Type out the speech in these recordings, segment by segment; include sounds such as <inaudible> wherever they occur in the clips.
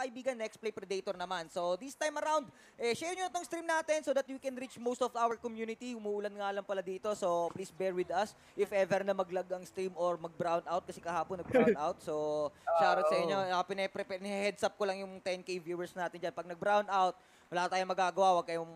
kaibigan, Next Play Predator naman. So this time around, eh, share nyo itong stream natin so that we can reach most of our community. Umuulan nga lang pala dito, so please bear with us if ever na maglag ang stream or mag-brown out kasi kahapon nag-brown <laughs> out. So shoutout sa inyo. Uh, pine-prepare, heads up ko lang yung 10k viewers natin dyan. Pag nag-brown out, wala tayong magagawa. Huwag kayong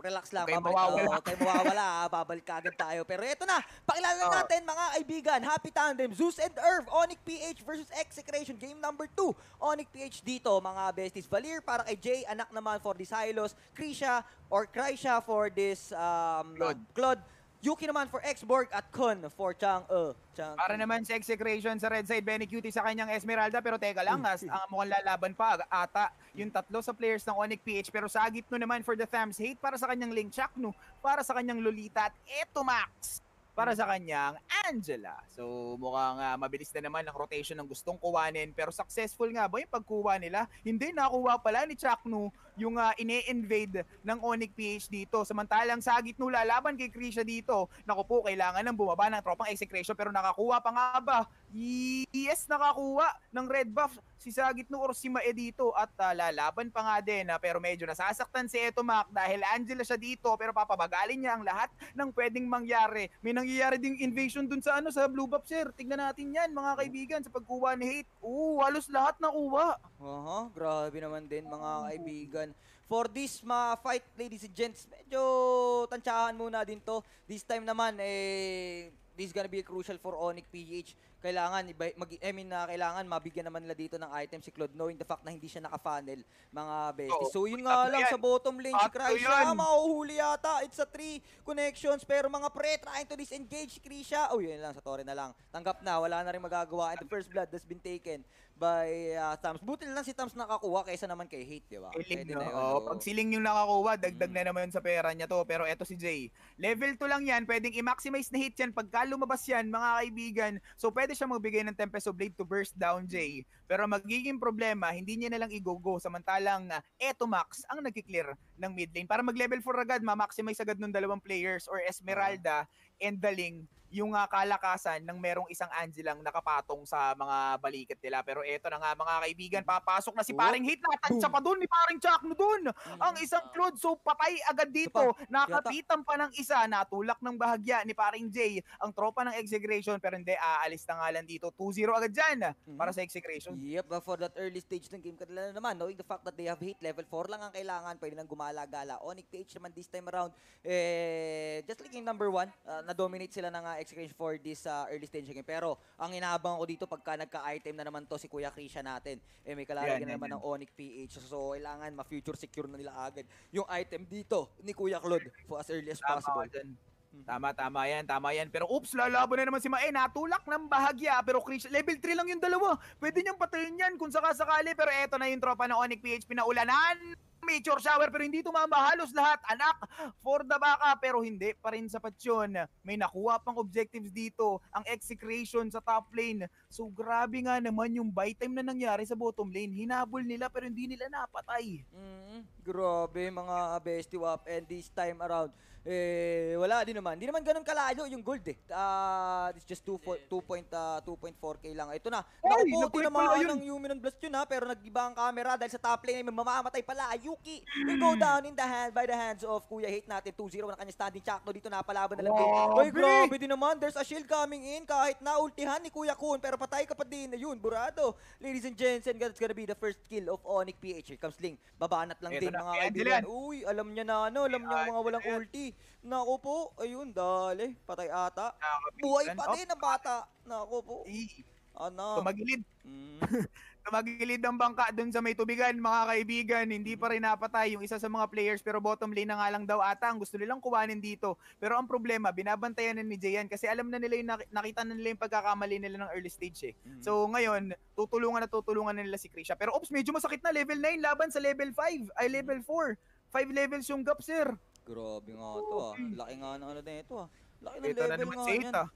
relax lang. Huwag mawawala. huwag kayong mawawala. Babalik agad tayo. Pero eto na, pakilala Oo. natin mga kaibigan. Happy Tandem, Zeus and Irv, Onyx PH versus Execration. Game number 2. Onyx PH dito, mga besties. Valir para kay Jay, anak naman for the Silos. Krisha or Krisha for this um, Claude. Claude. Yuki naman for Xborg at Kun for Chang E. Chang Para naman sa execration sa red side, Benny Cutie sa kanyang Esmeralda. Pero teka lang, as, <laughs> ang mukhang lalaban pa ata yung tatlo sa players ng Onyx PH. Pero sa gitno naman for the Thams Hate para sa kanyang Ling Chakno, para sa kanyang Lolita at eto Max para sa kanyang Angela. So mukhang ah, mabilis na naman ang rotation ng gustong kuwanin pero successful nga ba yung pagkuha nila? Hindi, nakuha pala ni Chakno yung ah, ine-invade ng Onyx PH dito. Samantalang sa gitno lalaban kay Krisha dito, naku po, kailangan ng bumaba ng tropang execration pero nakakuha pa nga ba? Yes, nakakuha ng red buff si Sagitno or si Mae dito at ah, lalaban pa nga din ah, pero medyo nasasaktan si Etomac dahil Angela siya dito pero papabagalin niya ang lahat ng pwedeng mangyari. May nangyayari ding invasion dun sa ano sa blue buff sir. Tignan natin yan mga kaibigan sa pagkuha ni Hate. Oo, halos lahat nakuha. Aha, grabe naman din mga kaibigan. For this ma fight, ladies and gents, medyo tansyahan muna din to. This time naman, eh, this is gonna be crucial for Onyx PH. Kailangan, mag, I mean, na kailangan mabigyan naman nila dito ng item si Claude knowing the fact na hindi siya naka-funnel, mga besties. So yun nga lang yan. sa bottom lane si Krisha, yan. mahuhuli yata. It's a three connections, pero mga pre, trying to disengage si Krisha. Oh, yun lang, sa Torre na lang. Tanggap na, wala na rin magagawa. And the first blood has been taken by uh, Tams. Buti lang si Tams nakakuha kaysa naman kay Hate, di ba? Siling, Pwede no? na yun, oo. pag siling yung nakakuha, dagdag Mm. na naman sa pera niya to. Pero eto si Jay. Level 2 lang yan. Pwedeng i-maximize na hit yan. Pagka lumabas yan, mga kaibigan. So, pwede siya magbigay ng Tempest of Blade to burst down Jay. Pero magiging problema, hindi niya na lang i-go-go. Samantalang, uh, eto Max ang nagki-clear ng mid lane. Para mag-level 4 agad, ma-maximize agad ng dalawang players or Esmeralda and Daling yung uh, kalakasan ng merong isang Angelang nakapatong sa mga balikat nila. Pero eto na nga mga kaibigan, papasok na si Oh. paring hit. Natansya pa dun ni paring Chakno dun. Mm. Ang isang Claude, so patay agad dito. Nakapitan pa ng isa, natulak ng bahagya ni paring Jay. Ang tropa ng execration, pero hindi, aalis na nga lang dito. 2-0 agad dyan Mhm. para sa execration. Yep, but for that early stage ng game kanila naman, knowing the fact that they have hit level 4 lang ang kailangan, pwede nang gumala-gala. Onyx PH naman this time around, eh, just like yung number 1, na-dominate sila ng uh, execution for this uh, early stage game. Pero ang inaabang ko dito pagka nagka-item na naman to si Kuya Krisha natin, eh may kalalagyan Yan, na naman ng Onyx PH. So, kailangan ma-future secure na nila agad yung item dito ni Kuya Claude for as early as Tama possible. dyan. Tama, tama yan, tama yan. Pero oops, lalaban na naman si Mae. Natulak ng bahagya. Pero Chris, level 3 lang yung dalawa. Pwede niyang patayin yan kung sakasakali. Pero eto na yung tropa ng Onyx PH. Pinaulanan. Meteor shower pero hindi tumama halos lahat anak for the baka pero hindi pa rin sapat yun. May nakuha pang objectives dito. Ang execration sa top lane. So grabe nga naman yung buy time na nangyari sa bottom lane. Hinabol nila pero hindi nila napatay. Mm, grabe mga bestie wap and this time around eh wala din naman. Hindi naman ganun kalayo yung gold eh. Ah, it's just 2 2.2.4k lang. Ito na. Ay, pala tinamaan yun. ng Human Blast yun ha, pero nag-iba ang camera dahil sa top lane ay may mamamatay pala. Yuki will go down in the hand by the hands of Kuya Hate natin. 2-0 na kanya standing Chakno dito napalaban na lang. Grabe! Oy, grabe din naman. There's a shield coming in kahit na ultihan ni Kuya Kun pero patay ka pa din. Ayun, burado. Ladies and gents, and that's gonna be the first kill of Onyx PH. Here comes Ling. Babanat lang Eto din na, mga kaibigan. Uy, alam niya na ano, alam niya mga walang ulti. Nako po, ayun, dali. Patay ata. Nakakapitan. Buhay pa din ang bata. Nako po. eh, Ano? tumagilid Mm. <laughs> Tumagilid ang bangka dun sa may tubigan, mga kaibigan. Hindi pa rin napatay yung isa sa mga players pero bottom lane na nga lang daw ata ang gusto nilang kuwanin dito. Pero ang problema, binabantayan na ni Jayan kasi alam na nila yung nak- nakita na nila yung pagkakamali nila ng early stage eh. Mm. So ngayon, tutulungan na tutulungan na nila si Krisha. Pero ops, medyo masakit na level 9 laban sa level 5, ay level 4. 5 levels yung gap, sir. Grabe nga to ah. Laki nga ng ano na ito ah. Laki ng Ito na level naman nga si yan. Da-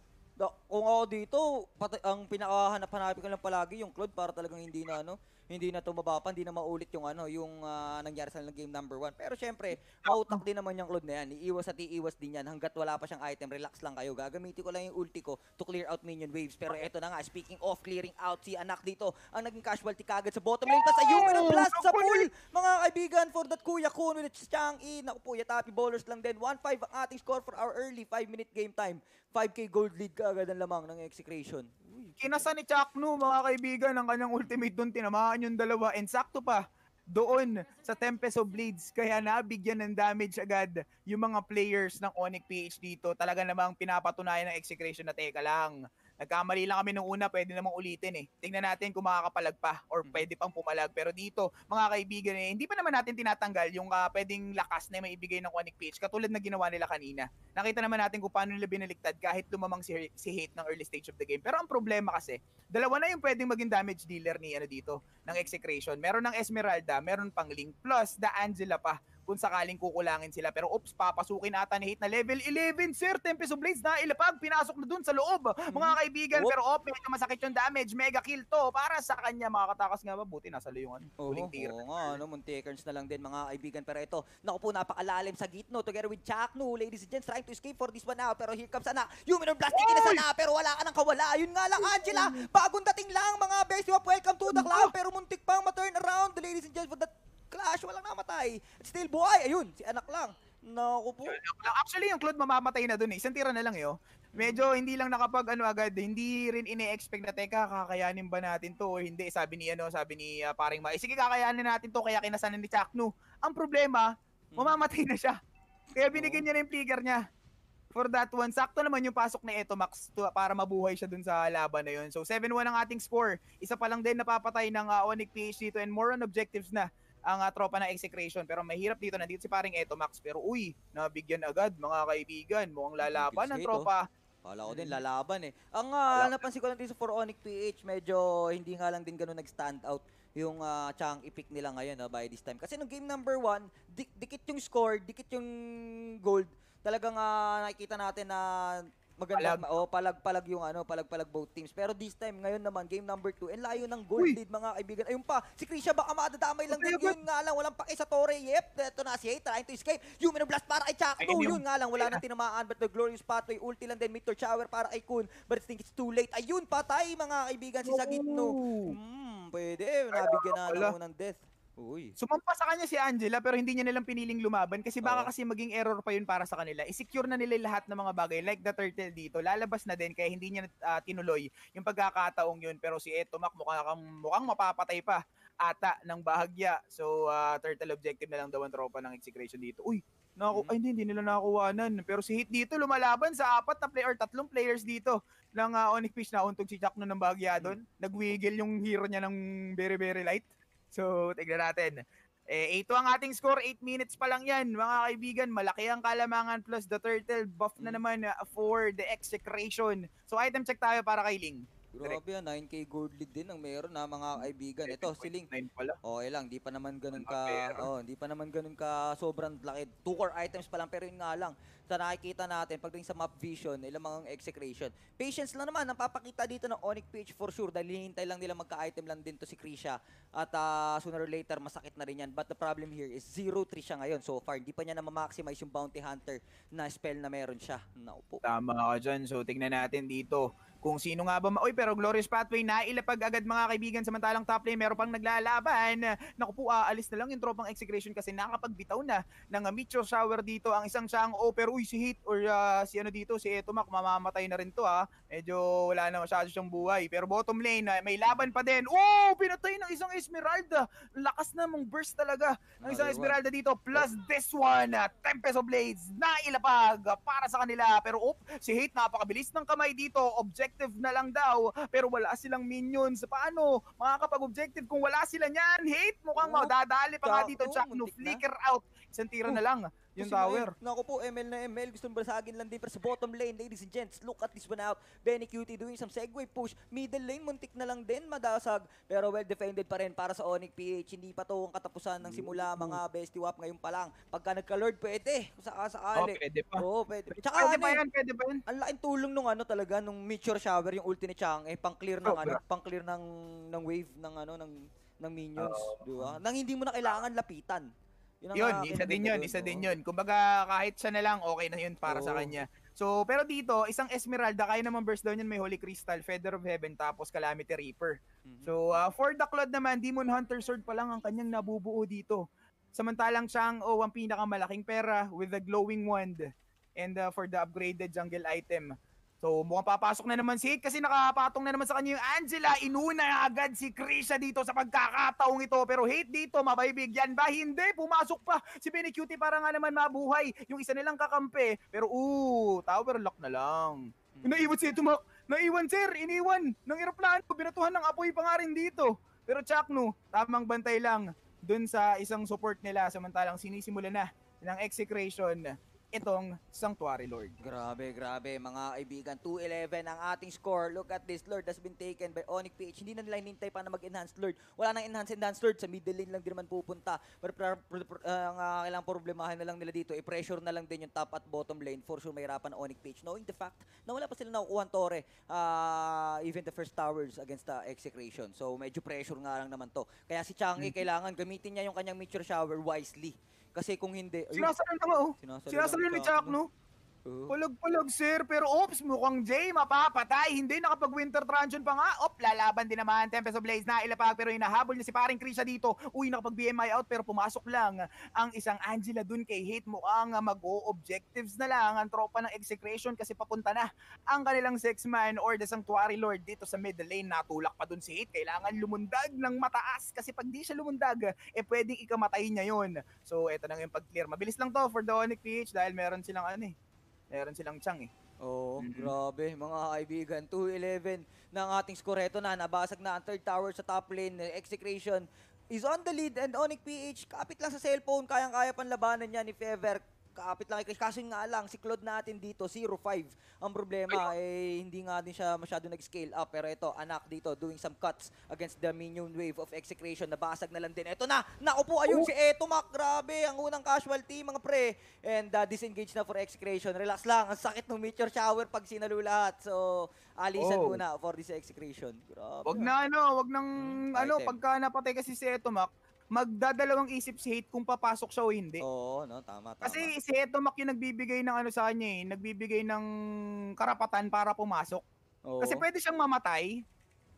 Kung ako dito, pati, ang pinakahanap-hanapin ko lang palagi yung Claude para talagang hindi na ano, hindi na tumaba pa, hindi na maulit yung ano, yung ah, nangyari sa ng game number 1. Pero syempre, mautak din naman yung Claude na yan. Iiwas at iiwas din yan hanggat wala pa siyang item. Relax lang kayo. Gagamitin ko lang yung ulti ko to clear out minion waves. Pero eto na nga, speaking of clearing out, si anak dito ang naging casualty kagad sa bottom lane. Tapos ayun, Oh, blast sa pool! Mga kaibigan, for that Kuya Kun with Chang In. Naku po, Yatapi Bowlers lang din. 1-5 ang ating score for our early 5-minute game time. 5k gold lead kaagad ang lamang ng execration. Kinasa ni Chakno, mga kaibigan, ang kanyang ultimate doon, tinamaan yung dalawa, and sakto pa, doon sa Tempest of Blades, kaya nabigyan ng damage agad yung mga players ng Onyx PH dito. Talaga namang pinapatunayan ng execration na teka lang. Nagkamali lang kami nung una, pwede namang ulitin eh. Tingnan natin kung makakapalag pa or pwede pang pumalag. Pero dito, mga kaibigan eh, hindi pa naman natin tinatanggal yung ah, pwedeng lakas na may ibigay ng Onyx PH katulad na ginawa nila kanina. Nakita naman natin kung paano nila binaliktad kahit lumamang si, si Hate ng early stage of the game. Pero ang problema kasi, dalawa na yung pwedeng maging damage dealer ni ano dito ng execration. Meron ng Esmeralda, meron pang Link, plus the Angela pa kung sakaling kukulangin sila. Pero oops, papasukin ata ni Hate na level 11, Sir. Tempest of Blades na ilapag, pinasok na dun sa loob. Mga kaibigan, Oop. pero op, medyo masakit yung damage. Mega kill to para sa kanya. Makakatakas nga ba? Buti nasa luyungan. Oo, Huling tira. oo nga, ano, Montekerns na lang din mga kaibigan. Pero ito, naku po, napakalalim sa gitno together with Chakno. Ladies and gents, trying to escape for this one now. Pero here comes Ana. Human Blast, Oy! na sana, pero wala ka nang kawala. Yun nga lang, Angela. Bagong dating lang, mga best welcome to the club. Pero muntik pang ma-turn around. Ladies and gents, for that clash, walang namatay. Still buhay. Ayun, si anak lang. Naku po. Actually, yung Claude mamamatay na dun eh. Isang tira na lang yo. Medyo hindi lang nakapag ano agad, hindi rin ine-expect na teka kakayanin ba natin to o hindi. Sabi ni ano, sabi ni ah, paring Mai, sige kakayanin natin to kaya kinasanan ni Chakno. Ang problema, mamamatay na siya. Kaya binigyan niya na yung flicker niya. For that one, sakto naman yung pasok ni Eto Max to, para mabuhay siya dun sa laban na yun. So 7-1 ang ating score. Isa pa lang din napapatay ng uh, Onyx PH dito and more on objectives na ang uh, tropa ng execration. Pero mahirap dito, nandito si paring Eto Max. Pero uy, nabigyan agad mga kaibigan. Mukhang lalaban ang Biggs tropa. Kala ko din, lalaban eh. Ang uh, napansin ko lang dito for Onyx PH, medyo hindi nga lang din ganun nag-stand out yung uh, Chang i-pick nila ngayon no, by this time. Kasi nung game number one, di- dikit yung score, dikit yung gold. Talagang uh, nakikita natin na maganda. Palag. oh palag-palag yung ano palag-palag both teams. Pero this time ngayon naman game number 2 and layo ng gold Uy! lead mga kaibigan. Ayun pa si Krisha baka madadamay lang din. Yun nga lang walang pake sa Torre. Yep eto na si Hay trying to escape. Human Blast para kay Chakno yun nga lang wala nang tinamaan but the glorious pathway ulti lang din. Meteor Shower para kay Kun but I think it's too late. Ayun patay mga kaibigan si Sagitno. Oh. hmm pwede. Nabigyan na pala. ng death uy Sumampa sa kanya si Angela pero hindi niya nilang piniling lumaban kasi baka Oo. kasi maging error pa yun para sa kanila. I-secure na nila lahat ng mga bagay like the turtle dito. Lalabas na din kaya hindi niya ah, tinuloy yung pagkakataong yun. Pero si Etomac mukhang, mukhang mapapatay pa ata ng bahagya. So ah, turtle objective na lang daw ang tropa ng execration dito. Uy, Naku, Mhm. ay, hindi, hindi nila nakakuhanan. Pero si Hit dito, lumalaban sa apat na player, tatlong players dito ng uh, Onyx Fish na untog si Chakno ng bahagya doon. Nag-wiggle yung hero niya ng very, very light. So, tignan natin. Eh, ito ang ating score. 8 minutes pa lang yan, mga kaibigan. Malaki ang kalamangan plus the turtle buff na naman for the execration. So, item check tayo para kay Ling. Grabe yan 9k gold lead din ang meron na mga kaibigan ito si Ling 9 pala. Okay lang, di pa naman ganun ka, oh, di pa naman ganun ka sobrang laki. Two core items pa lang, pero yun nga lang, sa nakikita natin, pagdating sa map vision, ilang mga execration. Patience lang naman, ang papakita dito ng Onyx PH for sure, dahil hinihintay lang nila magka-item lang din to si Krisha. At ah, sooner or later, masakit na rin yan. But the problem here is 0-3 siya ngayon so far. Di pa niya na ma-maximize yung Bounty Hunter na spell na meron siya. Naupo. Tama ka dyan. So, tignan natin dito kung sino nga ba. Ma- Uy, pero Glorious Pathway, nailapag agad mga kaibigan. Samantalang top lane, meron pang naglalaban. Naku po, aalis na lang yung tropang execration kasi nakapagbitaw na ng uh, meteor shower dito. Ang isang siyang oh, pero uy, si Hit or ah, si ano dito, si Etomac, mamamatay na rin to ha. Medyo wala na masyado siyang buhay. Pero bottom lane, ah, may laban pa din. Oh, pinatay ng isang Esmeralda. Lakas na mong burst talaga ng isang. Esmeralda dito. Plus this one, ah, Tempest of Blades, nailapag ah, para sa kanila. Pero op, si Hate napakabilis ng kamay dito. Objective na lang daw. Pero wala silang minions. Paano makakapag-objective kung wala sila niyan? Hate, mukhang Oh, madadali pa nga dito, oh, Chuck. No, flicker out. Isang tira na lang yung Kasi tower. Naku po, ML na ML. Gusto mo basagin lang din. Pero sa bottom lane, ladies and gents, look at this one out. Benny Cutie doing some segue push. Middle lane, muntik na lang din, madasag. Pero well defended pa rin para sa Onyx PH. Hindi pa to ang katapusan ng simula, mga bestie wap ngayon pa lang. Pagka nagka-lord, pwede. Kung Oh, sakasakali. pwede pa. Oo, pwede. Tsaka Pwede ano pa eh, yan, pwede pa yan. ang laking tulong nung ano talaga nung meteor shower yung ulti ni Chang eh pang clear ng Sobra. ano pang clear ng ng wave ng ano ng ng minions Oo. di ba nang hindi mo na kailangan lapitan Yun, ah, isa din yun, isa din yun. Kumbaga, kahit siya na lang, okay na yun para sa Oo. kanya. So, pero dito, isang Esmeralda, kaya naman burst down yun, may Holy Crystal, Feather of Heaven, tapos Calamity Reaper. Mhm. So, uh, for the Cloud naman, Demon Hunter Sword pa lang ang kanyang nabubuo dito. Samantalang siyang, oh, ang pinakamalaking pera with the glowing wand and uh, for the upgraded jungle item. So, mukhang papasok na naman si Hit kasi nakapatong na naman sa kanya yung Angela. Inuna na agad si Krisha dito sa pagkakataong ito. Pero Hate dito, mabaibigyan ba? Hindi, pumasok pa si Benny Cutie para nga naman mabuhay. Yung isa nilang kakampi. Pero, ooh, tower lock na lang. Mhm. Naiwan si Tumak. Naiwan, sir. Iniwan ng eroplano. Binatuhan ng apoy pa nga rin dito. Pero Chakno, tamang bantay lang dun sa isang support nila samantalang sinisimula na ng execration itong Sanctuary Lord. Grabe, grabe mga kaibigan. 2-11 ang ating score. Look at this. Lord has been taken by Onyx PH. Hindi na nila hinintay pa na mag-enhance Lord. Wala nang enhance enhance Lord. Sa middle lane lang din naman pupunta. Pero pra- pra- pra- ang uh, kailangang problemahin na lang nila dito, i-pressure na lang din yung top at bottom lane. For sure, mahirapan Onyx PH. Knowing the fact na wala pa sila nakukuha ang Tore. ah, even the first towers against the execration. So, medyo pressure nga lang naman to. Kaya si Changi, kailangan gamitin niya yung kanyang meteor shower wisely. Kasi kung hindi... ayun, Sinasalo na nga oh. Sinasalo lang ni Chakno. Chakno. Oo. Pulag-pulag sir, pero ops, mukhang Jay mapapatay. Hindi nakapag-winter transition pa nga. Op, lalaban din naman. Tempest of Blaze na ilapag pero hinahabol niya si paring Krisha dito. Uy, nakapag-BMI out pero pumasok lang ang isang Angela dun kay Hate. Mukhang mag-o-objectives na lang ang tropa ng execration kasi papunta na ang kanilang six-man or the Sanctuary Lord dito sa middle lane. Natulak pa dun si Hate. Kailangan lumundag ng mataas kasi pag di siya lumundag, eh pwedeng ikamatay niya yun. So, eto na yung pag-clear. Mabilis lang to for the Onyx PH dahil meron silang ano eh. Meron silang chang eh. Oo, Mhm. grabe mga kaibigan. 2-11 ng ating score. Ito na, nabasag na ang third tower sa top lane. Execration is on the lead and Onyx PH, kapit lang sa cellphone. Kayang-kaya panlabanan niya ni Fever. Kapit lang kay Kaso nga lang, si Claude natin dito, 0-5. Ang problema, eh, hindi nga din siya masyado nag-scale up. Pero ito, anak dito, doing some cuts against the minion wave of execration. Nabasag na lang din. Ito na, naku po, ayun Oh. si Etomac. Grabe, ang unang casualty, mga pre. And uh, disengage na for execration. Relax lang, ang sakit ng meteor shower pag sinalo lahat. So, alisan Oh. muna for this execration. Grabe. Wag na ano, wag nang Hmm, ano, item. pagka napatay kasi si Etomac, magdadalawang isip si Hate kung papasok siya o hindi. Oo, no, tama, tama. Kasi si Etomac yung nagbibigay ng ano sa kanya eh, nagbibigay ng karapatan para pumasok. Oo. Kasi pwede siyang mamatay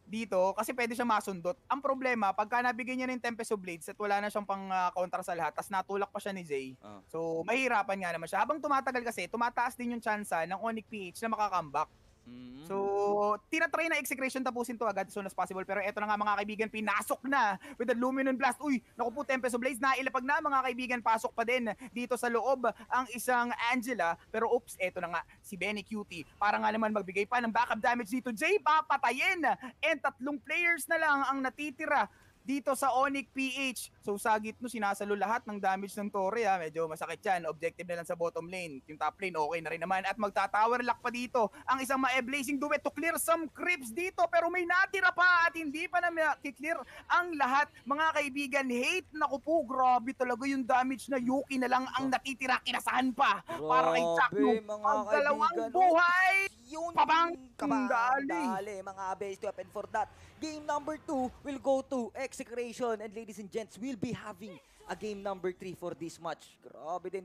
dito kasi pwede siyang masundot. Ang problema, pagka nabigyan niya ng Tempest of Blades at wala na siyang pang ah, counter sa lahat, tas natulak pa siya ni Jay. Ah. So, mahirapan nga naman siya. Habang tumatagal kasi, tumataas din yung tsansa ng Onyx PH na makakambak. Mm. So, tinatry na execration tapusin to agad as soon as possible. Pero eto na nga mga kaibigan, pinasok na with the Luminon Blast. Uy, naku po, Tempest of Blaze, nailapag na mga kaibigan. Pasok pa din dito sa loob ang isang Angela. Pero oops, eto na nga, si Benny Cutie. Para nga naman magbigay pa ng backup damage dito. Jay, papatayin! And tatlong players na lang ang natitira dito sa Onyx PH. So sa gitno, sinasalo lahat ng damage ng Torre. Ha. Medyo masakit yan. Objective na lang sa bottom lane. Yung top lane, okay na rin naman. At magta-tower lock pa dito ang isang ma-blazing duet to clear some creeps dito. Pero may natira pa at hindi pa na clear ang lahat. Mga kaibigan, hate. Naku po, grabe talaga yung damage na Yuki na lang ang natitira. Kinasahan pa para kay Chakno. Grabe, Ang dalawang kaibigan. buhay! Yun Pabang! kabang Dali. dali mga best and for that game number 2 will go to execration and ladies and gents we'll be having a game number 3 for this match grabe din